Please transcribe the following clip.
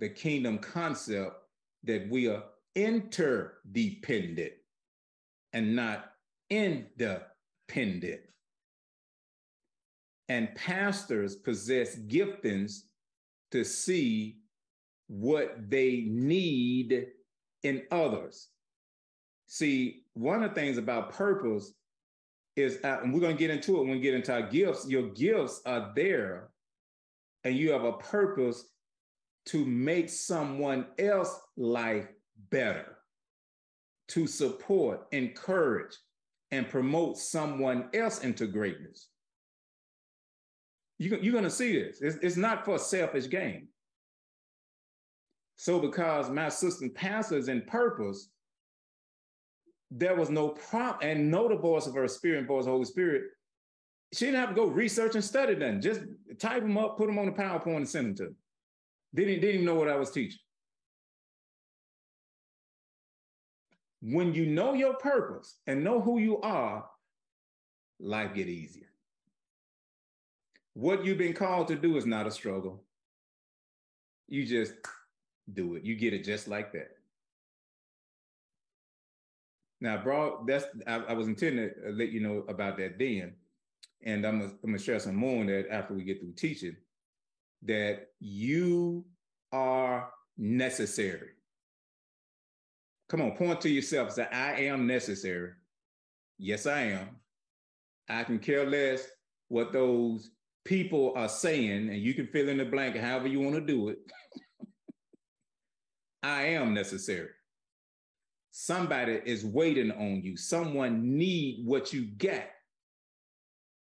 the kingdom concept that we are interdependent and not independent. And pastors possess giftings to see what they need in others. See, one of the things about purpose is, uh, and we're going to get into it when we get into our gifts, your gifts are there and you have a purpose to make someone else life better, to support, encourage, and promote someone else into greatness. You, you're going to see this. It's, it's not for selfish gain. So, because my assistant pastor is in purpose, there was no prompt and no the voice of her spirit and voice of the Holy Spirit. She didn't have to go research and study them. Just type them up, put them on the PowerPoint, and send them to them. Didn't, didn't even know what I was teaching. When you know your purpose and know who you are, life get easier. What you've been called to do is not a struggle. You just do it. You get it just like that. Now, bro, that's I, I was intending to let you know about that then, and I'm gonna, I'm gonna share some more on that after we get through teaching. That you are necessary. Come on, point to yourself say, I am necessary. Yes, I am. I can care less what those people are saying, and you can fill in the blank however you want to do it. I am necessary. Somebody is waiting on you. Someone need what you get.